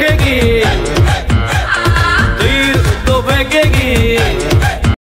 फेंकेगी तीर हाँ। तो फेंकेगी